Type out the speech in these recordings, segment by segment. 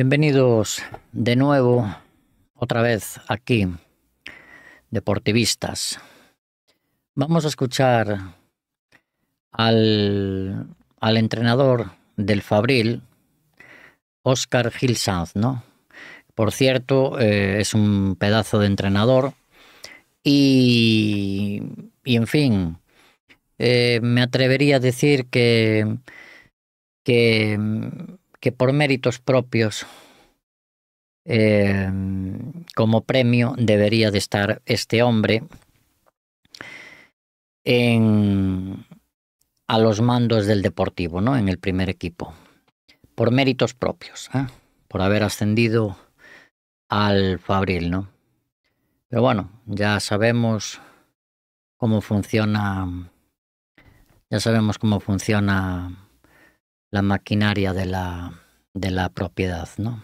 Bienvenidos de nuevo, otra vez aquí, deportivistas. Vamos a escuchar al, al entrenador del Fabril, Oscar Gil Sanz, ¿no? Por cierto, eh, es un pedazo de entrenador y, y en fin, eh, me atrevería a decir que, que, que por méritos propios, eh, como premio, debería de estar este hombre en, a los mandos del Deportivo, ¿no? En el primer equipo. Por méritos propios, ¿eh? por haber ascendido al Fabril, ¿no? Pero bueno, ya sabemos cómo funciona, ya sabemos cómo funciona la maquinaria de la, de la propiedad, ¿no?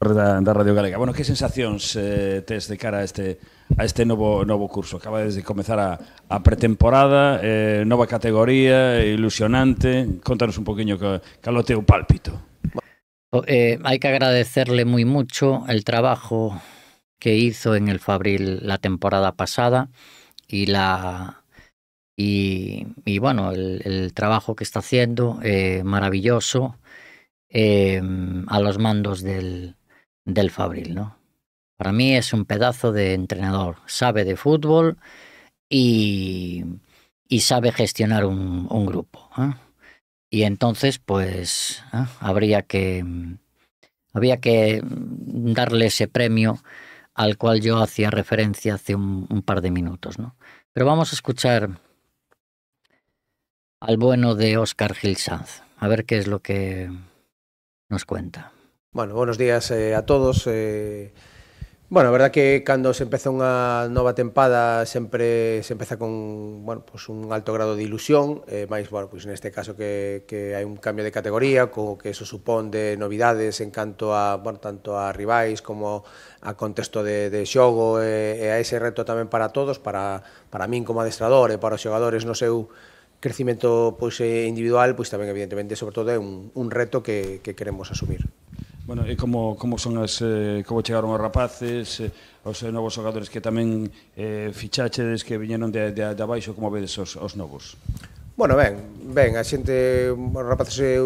da, da Radio Galega. Bueno, que sensacións eh, tes de cara a este a este novo novo curso? Acaba de comezar a, a pretemporada, eh, nova categoría, ilusionante. Contanos un poquinho que, teu pálpito. Eh, hay que agradecerle muy mucho el trabajo que hizo en el Fabril la temporada pasada y la y, bueno el, trabajo que está haciendo eh, maravilloso eh, a los mandos del, del Fabril, ¿no? Para mí es un pedazo de entrenador, sabe de fútbol y, y sabe gestionar un, grupo. ¿eh? Y entonces, pues, habría que había que darle ese premio al cual yo hacía referencia hace un, un par de minutos, ¿no? Pero vamos a escuchar al bueno de Oscar Gil Sanz. A ver qué es lo que nos cuenta. Bueno, buenos días eh, a todos. Eh... Bueno, a verdad que cando se empeza unha nova tempada sempre se empeza con, bueno, pues un alto grado de ilusión, eh, máis, bueno, pues neste caso que, que hai un cambio de categoría, co que eso supón de novidades en canto a, bueno, tanto a rivais como a contexto de, de xogo e, e a ese reto tamén para todos, para, para min como adestrador e para os xogadores no seu crecimento pois, eh, individual, pois tamén, evidentemente, sobre todo, é un, un reto que, que queremos asumir. Bueno, e como, como son as, eh, como chegaron os rapaces, eh, os eh, novos xogadores que tamén eh, fichachedes que viñeron de, de, de abaixo, como vedes os, os novos? Bueno, ben, ben, a xente, os rapaces eh,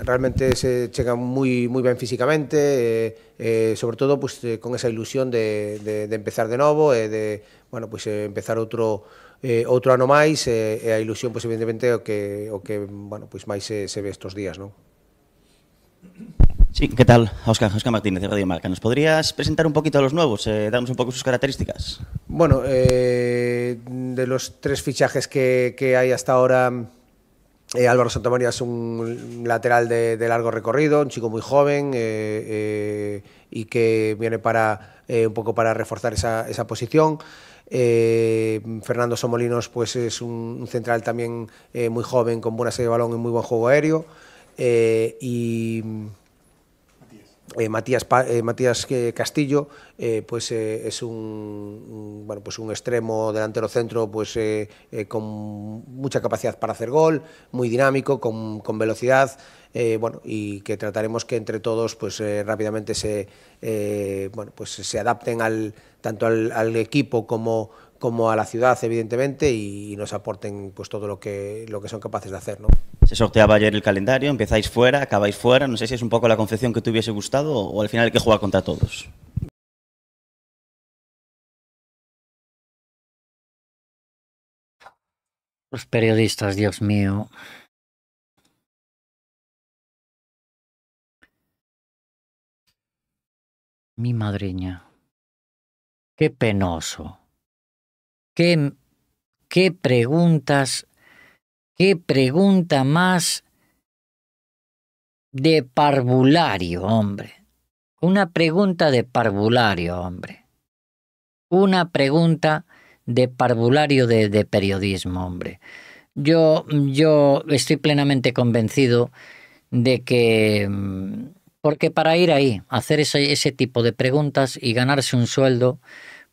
realmente se chegan moi moi ben físicamente e, eh, e eh, sobre todo pues, con esa ilusión de, de, de empezar de novo e de bueno, pues, empezar outro eh, outro ano máis e, e a ilusión pues, evidentemente o que o que bueno, pues, máis se, se ve estos días, non? Sí, ¿qué tal? Oscar, Oscar Martínez de Radio Marca. ¿Nos podrías presentar un poquito a los nuevos, eh, darnos un poco sus características? Bueno, eh, de los tres fichajes que, que hay hasta ahora, eh, Álvaro Santamaría es un lateral de, largo recorrido, un chico muy joven eh, eh, y que viene para un poco para reforzar esa, esa posición. Fernando Somolinos pues es un, un central también muy joven, con buena serie de balón y muy buen juego aéreo. y Eh, eh, Matías, eh, Matías Castillo eh, pues, eh, es un, un, bueno, pues un extremo delantero centro pues, eh, eh con mucha capacidad para hacer gol, muy dinámico, con, con velocidad bueno, y que trataremos que entre todos pues, rápidamente se, bueno, pues, se adapten al, tanto al, al equipo como como a la ciudad, evidentemente, y nos aporten pues todo lo que, lo que son capaces de hacer. ¿no? Se sorteaba ayer el calendario, empezáis fuera, acabáis fuera, no sé si es un poco la concepción que te hubiese gustado o al final hay que jugar contra todos. Los periodistas, Dios mío. Mi madriña. Qué penoso. Qué, preguntas, qué pregunta más de parvulario, hombre. Una pregunta de parvulario, hombre. Una pregunta de parvulario de, de periodismo, hombre. Yo, yo estoy plenamente convencido de que, porque para ir ahí, hacer ese, ese tipo de preguntas y ganarse un sueldo,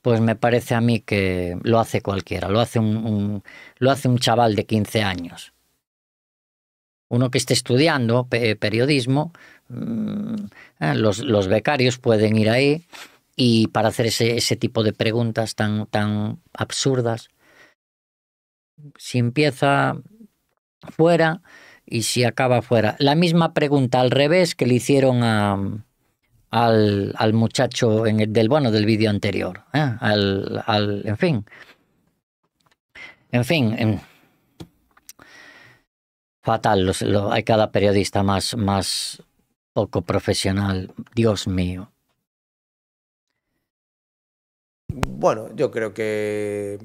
pues me parece a mí que lo hace cualquiera, lo hace un, lo hace un chaval de 15 años. Uno que esté estudiando periodismo, mm, eh, los, los becarios pueden ir ahí y para hacer ese, ese tipo de preguntas tan, tan absurdas. Si empieza fuera y si acaba fuera. La misma pregunta al revés que le hicieron a, al, al muchacho en el, del bueno del vídeo anterior. ¿eh? Al, al, en fin. En fin. en- fatal. hay cada periodista más, más poco profesional. Dios mío. Bueno, yo creo que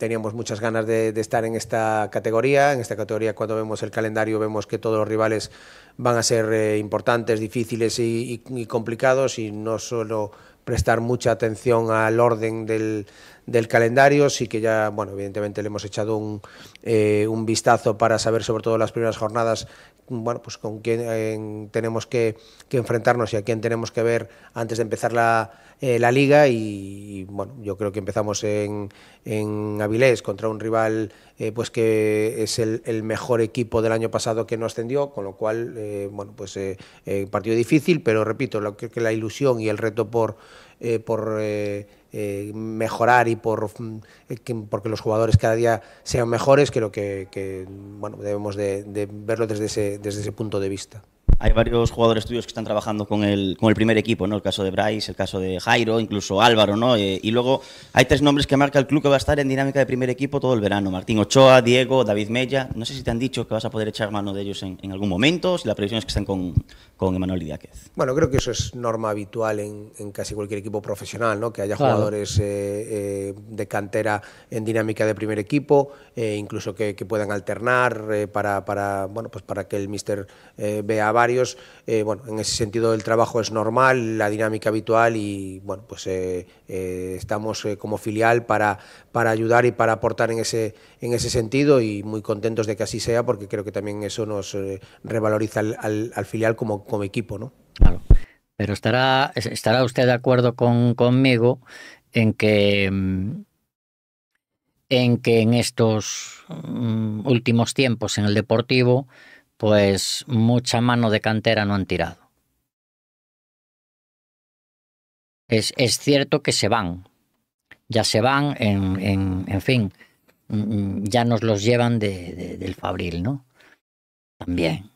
teníamos muchas ganas de, estar en esta categoría. En esta categoría, cuando vemos el calendario, vemos que todos los rivales van a ser eh, importantes, difíciles y, complicados y no solo prestar mucha atención al orden del, del calendario, sí que ya, bueno, evidentemente le hemos echado un, eh, un vistazo para saber sobre todo las primeras jornadas, bueno, pues con quién tenemos que, enfrentarnos y a quién tenemos que ver antes de empezar la, eh, la liga. Y, bueno, yo creo que empezamos en, en Avilés contra un rival eh, pues que es el, mejor equipo del año pasado que no ascendió, con lo cual, eh, bueno, pues partido difícil, pero repito, lo que la ilusión y el reto por, eh, por eh, eh, mejorar y por mm, que- porque los jugadores cada día sean mejores, creo que, que, bueno, debemos de, de verlo desde ese, desde ese punto de vista. Hay varios jugadores tuyos que están trabajando con el, con el primer equipo, ¿no? El caso de Bryce, el caso de Jairo, incluso Álvaro, ¿no? Eh, y luego hay tres nombres que marca el club que va a estar en dinámica de primer equipo todo el verano. Martín Ochoa, Diego, David Mella. No sé si te han dicho que vas a poder echar mano de ellos en, en algún momento, si la previsión es que estén con, con Emanuel Idiáquez. Bueno, creo que eso es norma habitual en, en casi cualquier equipo profesional, ¿no? Que haya Claro. jugadores eh, eh, de cantera en dinámica de primer equipo, eh, incluso que, que puedan alternar eh, para, para, bueno, pues para que el míster eh, vea a Eh, bueno, en ese sentido el trabajo es normal, la dinámica habitual y bueno, pues eh, eh, estamos como filial para, para ayudar y para aportar en ese, en ese sentido y muy contentos de que así sea porque creo que también eso nos revaloriza al, al- al filial como, como equipo, ¿no? Claro. Pero estará, estará usted de acuerdo con, conmigo en que mm, en que en estos mm, últimos tiempos en el deportivo, pues mucha mano de cantera no han tirado. Es, es cierto que se van, ya se van, en, en, en fin, mm, ya nos los llevan de, de- del Fabril, ¿no? También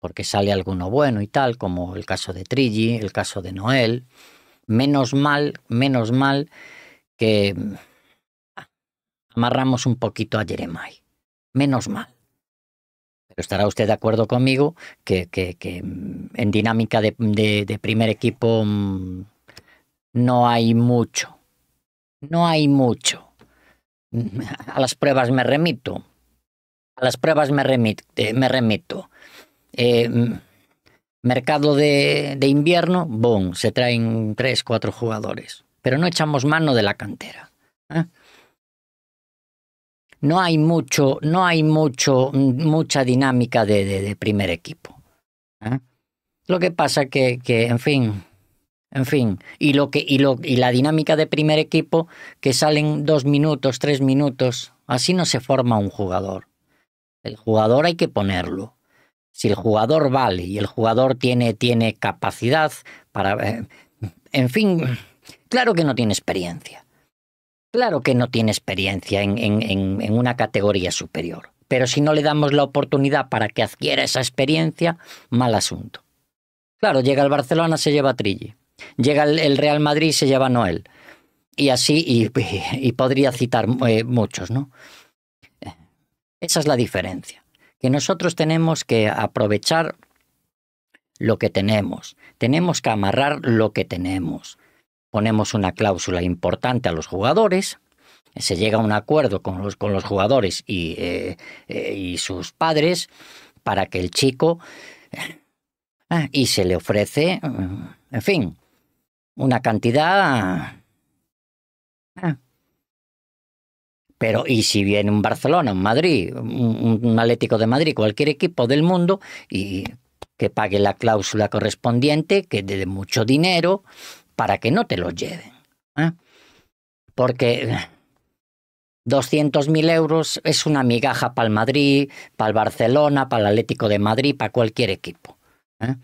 porque sale alguno bueno y tal, como el caso de Trilli, el caso de Noel. Menos mal, menos mal que mm, amarramos un poquito a Jeremai. Menos mal. Pero estará usted de acuerdo conmigo que, que- mm, en dinámica de, de- primer equipo mm, no hay mucho. No hay mucho. A las pruebas me remito. A las pruebas me, remit- eh, me remito. Eh, mm, mercado de, de invierno, boom, se traen tres, cuatro jugadores. Pero no echamos mano de la cantera. ¿eh? No hay mucho, no hay mucho, mucha dinámica de, de- de primer equipo. ¿eh? Lo que pasa que, que, en fin, en fin, y lo que, y lo, y la dinámica de primer equipo, que salen dos minutos, tres minutos, así no se forma un jugador. El jugador hay que ponerlo si el jugador vale y el jugador tiene, tiene capacidad para... eh, en fin, claro que no tiene experiencia. Claro que no tiene experiencia en, una categoría superior. Pero si no le damos la oportunidad para que adquiera esa experiencia, mal asunto. Claro, llega el Barcelona, se lleva a Trilli. Llega el, Real Madrid, se lleva Noel. Y así, y, podría citar eh, muchos, ¿no? Esa es la diferencia que nosotros tenemos que aprovechar lo que tenemos, tenemos que amarrar lo que tenemos. Ponemos una cláusula importante a los jugadores, se llega a un acuerdo con los, con los jugadores y, eh, eh, y sus padres para que el chico... eh, y se le ofrece, en fin, una cantidad... eh, pero, y si viene un Barcelona, un Madrid, un, un Atlético de Madrid, cualquier equipo del mundo, y que pague la cláusula correspondiente, que dé mucho dinero, para que no te lo lleven. ¿eh? Porque 200.000 euros es una migaja para el Madrid, para el Barcelona, para el Atlético de Madrid, para cualquier equipo. ¿eh?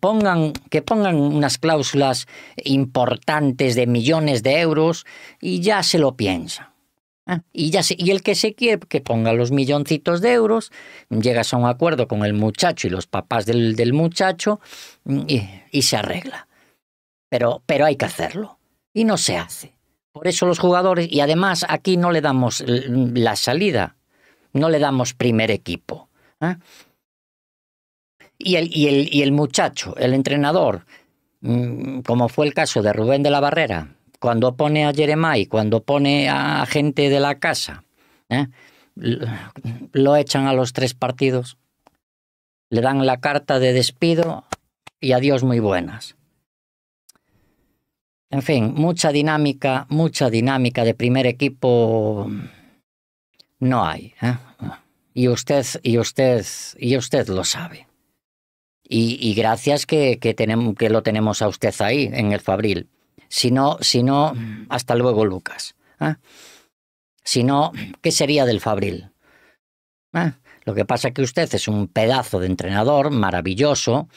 pongan, que pongan unas cláusulas importantes de millones de euros y ya se lo piensan. ¿eh? Y, ya el que se quiere que ponga los milloncitos de euros, llegas a un acuerdo con el muchacho y los papás del, muchacho y, se arregla. Pero, pero hay que hacerlo. Y no se hace. Por eso los jugadores, y además aquí no le damos la salida, no le damos primer equipo. ¿eh? Y, el, y, el, y el muchacho, el entrenador, mm, como fue el caso de Rubén de la Barrera, cuando pone a Jeremai, cuando pone a gente de la casa, ¿eh? lo echan a los tres partidos, le dan la carta de despido y adiós muy buenas. En fin, mucha dinámica, mucha dinámica de primer equipo no hay. ¿eh? Y usted, y usted, y usted lo sabe. Y, gracias que, que, tenemos, que lo tenemos a usted ahí, en el Fabril. Si no, si no hasta luego, Lucas. ¿eh? Si no, ¿qué sería del Fabril? ¿Eh? Lo que pasa es que usted es un pedazo de entrenador maravilloso,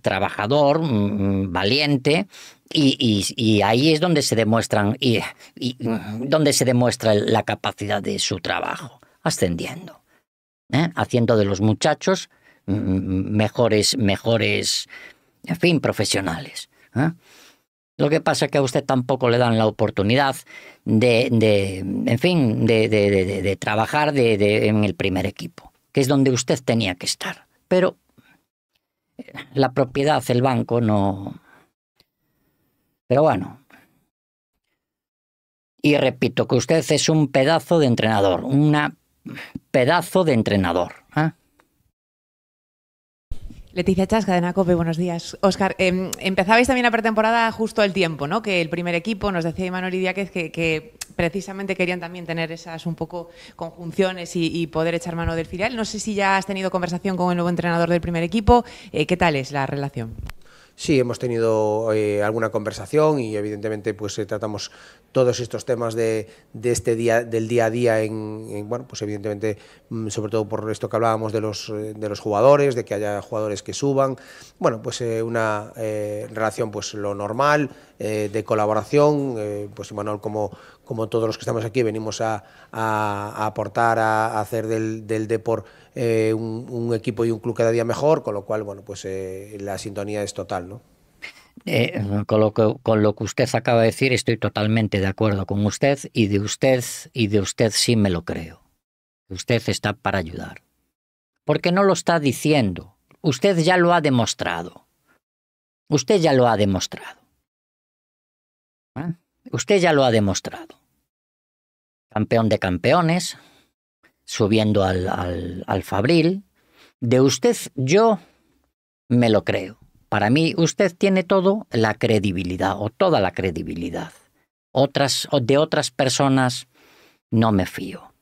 trabajador, valiente, y, ahí es donde se demuestran y, donde se demuestra la capacidad de su trabajo, ascendiendo, ¿eh? haciendo de los muchachos mejores, mejores, en fin, profesionales. ¿eh? Lo que pasa es que a usted tampoco le dan la oportunidad de, en fin, de, de, de trabajar en el primer equipo, que es donde usted tenía que estar. Pero la propiedad, el banco, no, pero bueno. Y repito que usted es un pedazo de entrenador, una pedazo de entrenador. ¿eh? Leticia Chasca de Nacope, buenos días. Oscar, eh, empezabais también la pretemporada justo el tiempo, ¿no? Que el primer equipo, nos decía Imanol Idiáquez, que, que precisamente querían también tener esas un poco conjunciones y, y, poder echar mano del filial. No sé si ya has tenido conversación con el nuevo entrenador del primer equipo. Eh, ¿Qué tal es la relación? Sí, hemos tenido eh, alguna conversación y evidentemente pues eh, tratamos todos estos temas de, este día del día a día en, en, bueno pues evidentemente mm, sobre todo por esto que hablábamos de los eh, de los jugadores de que haya jugadores que suban. Bueno pues una relación pues lo normal de colaboración pues Manuel como como todos los que estamos aquí venimos a, aportar a, hacer del, del Depor eh, un, equipo y un club cada día mejor, con lo cual, bueno, pues eh, la sintonía es total, ¿no? Eh, con, lo que, con lo que usted acaba de decir, estoy totalmente de acuerdo con usted y de usted y de usted sí me lo creo. Usted está para ayudar. Porque no lo está diciendo. Usted ya lo ha demostrado. Usted ya lo ha demostrado. ¿Eh? Usted ya lo ha demostrado. Campeón de campeones, subiendo al, al, al Fabril. De usted yo me lo creo. Para mí usted tiene todo la credibilidad o toda la credibilidad. Otras de otras personas no me fío.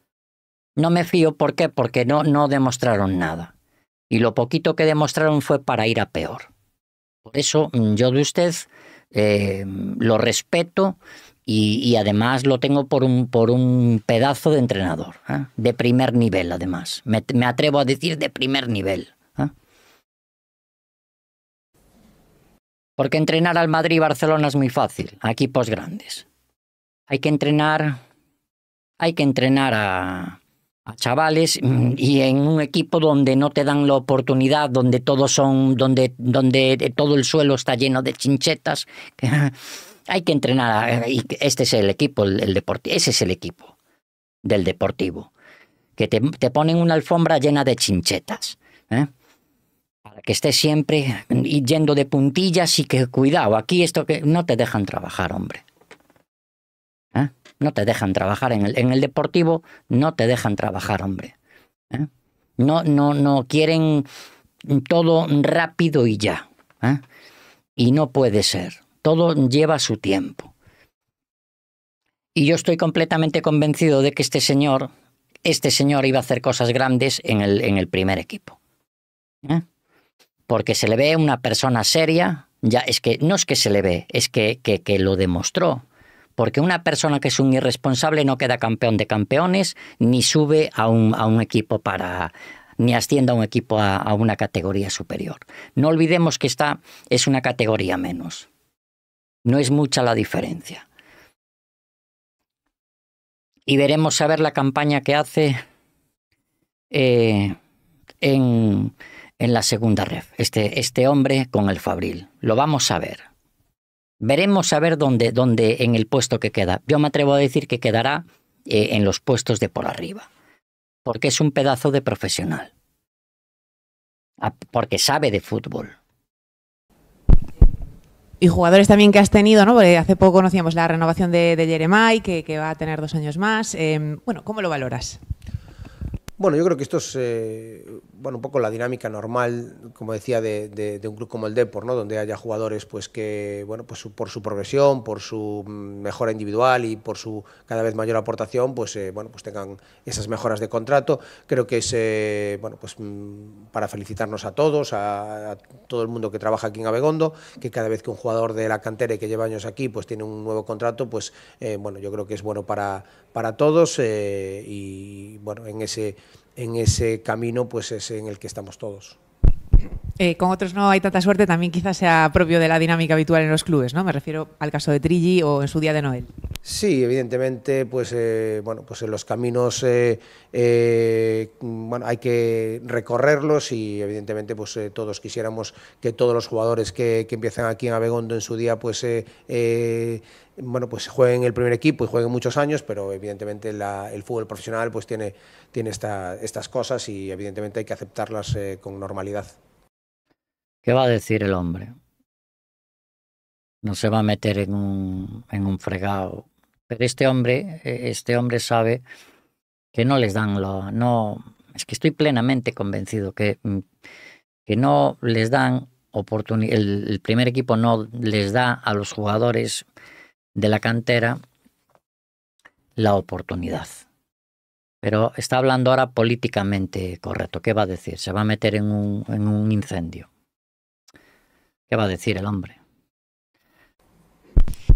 No me fío ¿por qué? Porque no no demostraron nada. Y lo poquito que demostraron fue para ir a peor. Por eso mm, yo de usted eh, lo respeto y, además lo tengo por un, por un pedazo de entrenador, ¿eh? de primer nivel además. Me, me, atrevo a decir de primer nivel. ¿eh? Porque entrenar al Madrid y Barcelona es muy fácil, a equipos grandes. Hay que entrenar, hay que entrenar a, a chavales y en un equipo donde no te dan la oportunidad, donde todos son, donde, donde todo el suelo está lleno de chinchetas hay que entrenar. Y este es el equipo, el, el. Ese es el equipo del deportivo. Que te, te ponen una alfombra llena de chinchetas. ¿eh? Para que estés siempre yendo de puntillas y que cuidado, aquí esto que no te dejan trabajar, hombre. ¿Eh? No te dejan trabajar en el, en el deportivo, no te dejan trabajar, hombre. ¿Eh? No, no, no quieren todo rápido y ya. Y no puede ser todo lleva su tiempo. Y yo estoy completamente convencido de que este señor, este señor iba a hacer cosas grandes en el, en el primer equipo. ¿Eh? Porque se le ve una persona seria, ya es que no es que se le ve, es que, que, lo demostró. Porque una persona que es un irresponsable no queda campeón de campeones ni sube a un, a un equipo para, ni ascienda un equipo a, a una categoría superior. No olvidemos que esta es una categoría menos. No es mucha la diferencia. Y veremos a ver la campaña que hace eh, en, en la segunda ref, este, este hombre con el Fabril. Lo vamos a ver. Veremos a ver dónde, dónde en el puesto que queda. Yo me atrevo a decir que quedará eh, en los puestos de por arriba, porque es un pedazo de profesional, porque sabe de fútbol. Y jugadores también que has tenido, ¿no? Porque hace poco conocíamos la renovación de, de que, va a tener dos años más. Eh, bueno, ¿cómo lo valoras? Bueno, yo creo que esto es eh, bueno, un poco la dinámica normal, como decía, de, un club como el Depor, ¿no? donde haya jugadores pues, que, bueno, pues por su progresión, por su mejora individual y por su cada vez mayor aportación, pues, eh, bueno, pues tengan esas mejoras de contrato. Creo que es eh, bueno, pues, para felicitarnos a todos, a, todo el mundo que trabaja aquí en Abegondo, que cada vez que un jugador de la cantera y que lleva años aquí pues, tiene un nuevo contrato, pues eh, bueno, yo creo que es bueno para, para todos y bueno, en ese en ese camino pues es en el que estamos todos. Eh, con otros no hay tanta suerte, también quizás sea propio de la dinámica habitual en los clubes, ¿no? Me refiero al caso de Trilli o en su día de Noel. Sí, evidentemente, pues eh, bueno, pues en los caminos eh, eh, bueno, hay que recorrerlos y evidentemente pues todos quisiéramos que todos los jugadores que, que empiezan aquí en Abegondo en su día pues bueno, pues jueguen el primer equipo y jueguen muchos años, pero evidentemente la, el fútbol profesional pues tiene, tiene esta, estas cosas y evidentemente hay que aceptarlas eh, con normalidad. ¿Qué va a decir el hombre? No se va a meter en un, en un fregado. Pero este hombre, este hombre sabe que no les dan lo, no, es que estoy plenamente convencido que, que no les dan oportunidad, el primer equipo no les da a los jugadores de la cantera la oportunidad. Pero está hablando ahora políticamente correcto. ¿Qué va a decir? ¿Se va a meter en un, en un incendio? ¿Qué va a decir el hombre?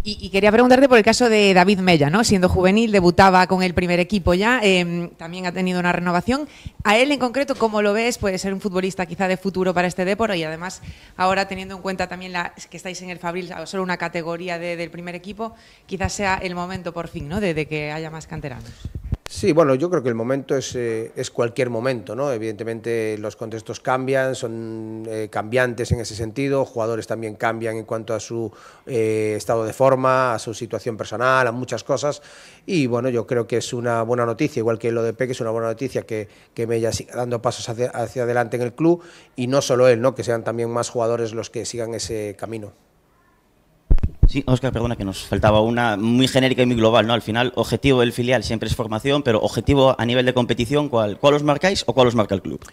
Y, quería preguntarte por el caso de David Mella, ¿no? Siendo juvenil, debutaba con el primer equipo ya, eh, también ha tenido una renovación. A él en concreto, ¿cómo lo ves? Puede ser un futbolista quizá de futuro para este deporte y además ahora teniendo en cuenta también la, que estáis en el Fabril, solo una categoría de, del primer equipo, quizás sea el momento por fin, ¿no? De que haya más canteranos. Sí, bueno, yo creo que el momento es, eh, es cualquier momento, ¿no? Evidentemente los contextos cambian, son eh, cambiantes en ese sentido, jugadores también cambian en cuanto a su eh, estado de forma, a su situación personal, a muchas cosas, y bueno, yo creo que es una buena noticia, igual que lo de Peque, es una buena noticia que, que Mella siga dando pasos hacia, hacia adelante en el club, y no solo él, ¿no? Que sean también más jugadores los que sigan ese camino. Sí, Óscar, perdona que nos faltaba una muy genérica y muy global, ¿no? Al final, objetivo del filial siempre es formación, pero objetivo a nivel de competición, ¿cuál, cuál os marcáis o cuál os marca el club?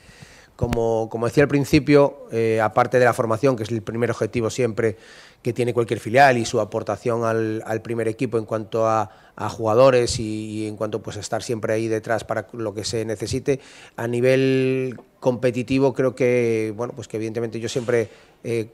Como, como decía al principio, eh, aparte de la formación, que es el primer objetivo siempre que tiene cualquier filial y su aportación al, al primer equipo en cuanto a, a jugadores y, en cuanto pues, a estar siempre ahí detrás para lo que se necesite, a nivel competitivo creo que, bueno, pues que evidentemente yo siempre, eh,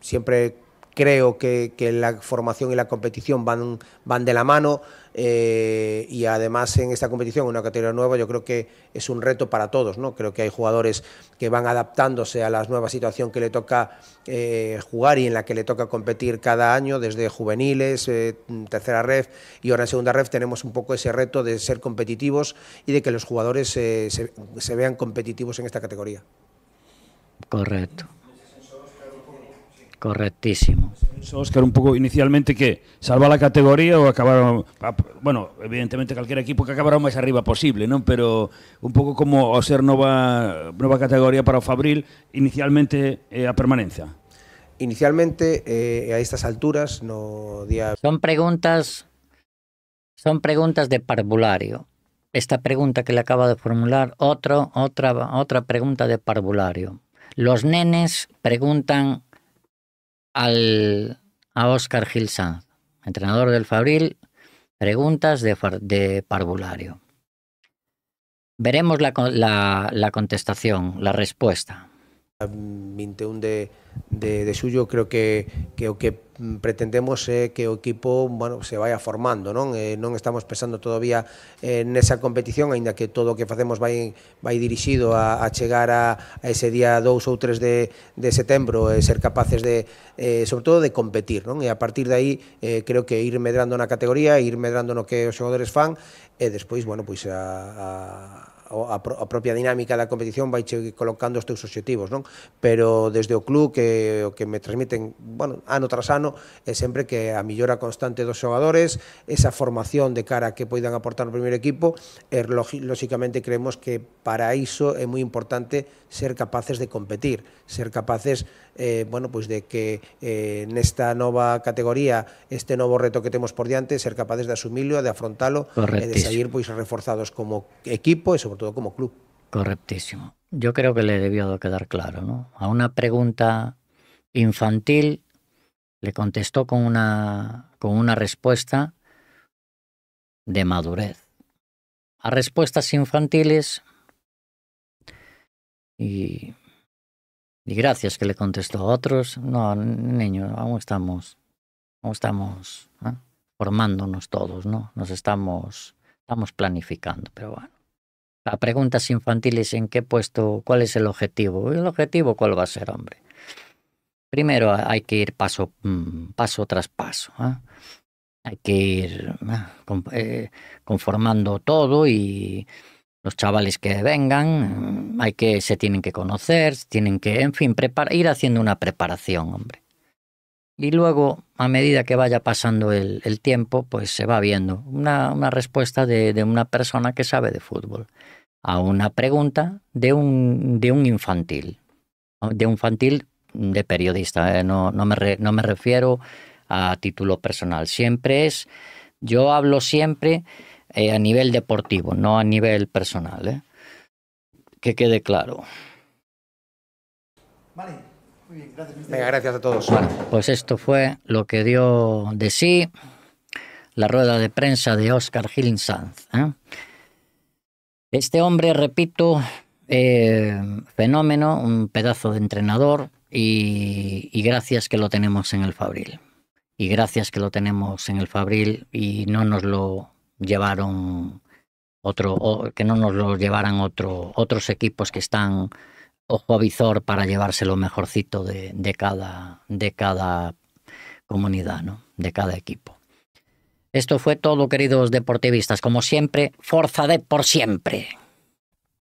siempre creo que, que, la formación y la competición van, van de la mano eh, y además en esta competición, una categoría nueva, yo creo que es un reto para todos. ¿no? Creo que hay jugadores que van adaptándose a la nueva situación que le toca eh, jugar y en la que le toca competir cada año, desde juveniles, eh, tercera ref y ahora en segunda ref tenemos un poco ese reto de ser competitivos y de que los jugadores se, se vean competitivos en esta categoría. Correcto. Correctísimo. Óscar, un pouco inicialmente que salvar a categoría ou acabar bueno, evidentemente calquera equipo que acabará o máis arriba posible, non? Pero un pouco como ao ser nova nova categoría para o Fabril, inicialmente eh, a permanencia. Inicialmente eh, a estas alturas no día Son preguntas son preguntas de parvulario. Esta pregunta que le acaba de formular, otro, otra, otra pregunta de parvulario. Los nenes preguntan al, a Óscar Gil Sanz, entrenador del Fabril, preguntas de, de parvulario. Veremos la, la, la, contestación, la respuesta. 21 de, de, de suyo creo que, que que Mm, pretendemos é que o equipo bueno, se vaya formando, non? Eh, non estamos pensando todavía eh, nesa competición, aínda que todo o que facemos vai, vai dirixido a, a chegar a, a ese día 2 ou 3 de, de setembro e eh, ser capaces de, eh, sobre todo, de competir, non? E a partir de aí, eh, creo que ir medrando na categoría, ir medrando no que os xogadores fan, e despois, bueno, pois a, a a, pro, a propia dinámica da competición vai che colocando os teus obxectivos, non? Pero desde o club que o que me transmiten, bueno, ano tras ano, é sempre que a millora constante dos xogadores, esa formación de cara a que poidan aportar no primeiro equipo, e lóxicamente creemos que para iso é moi importante ser capaces de competir, ser capaces eh, bueno, pois de que eh, nesta nova categoría, este novo reto que temos por diante, ser capaces de asumilo, de afrontalo e de salir pois reforzados como equipo e sobre todo como club. Correctísimo. Yo creo que le debió de quedar claro, ¿no? A una pregunta infantil le contestó con una, con una respuesta de madurez. A respuestas infantiles y y gracias que le contestó. Otros, no, niño, aún estamos, aún estamos ¿eh? formándonos todos, ¿no? Nos estamos, estamos planificando, pero bueno. La pregunta es infantiles, ¿en qué puesto, cuál es el objetivo? ¿El objetivo cuál va a ser, hombre? Primero hay que ir paso, mm, paso tras paso. ¿eh? Hay que ir ¿eh? conformando todo y los chavales que vengan, hay que, se tienen que conocer, tienen que, en fin, ir haciendo una preparación, hombre. Y luego, a medida que vaya pasando el, tiempo, pues se va viendo una, una respuesta de, de, una persona que sabe de fútbol a una pregunta de un, de un infantil, de un infantil de periodista. ¿eh? No, no, me no me refiero a título personal. Siempre es, yo hablo siempre eh, a nivel deportivo, no a nivel personal. ¿eh? Que quede claro. Vale, muy bien, gracias. Venga, gracias a todos. Bueno, pues esto fue lo que dio de sí la rueda de prensa de Oscar Gil Sanz. ¿eh? Este hombre, repito, eh, fenómeno, un pedazo de entrenador y, y gracias que lo tenemos en el Fabril. Y gracias que lo tenemos en el Fabril y no nos lo llevaron otro, que no nos lo llevaran otro, otros equipos que están ojo a visor para llevarse lo mejorcito de, de, cada, de cada comunidad, ¿no? de cada equipo. Esto fue todo, queridos deportivistas. Como siempre, Forza de por siempre.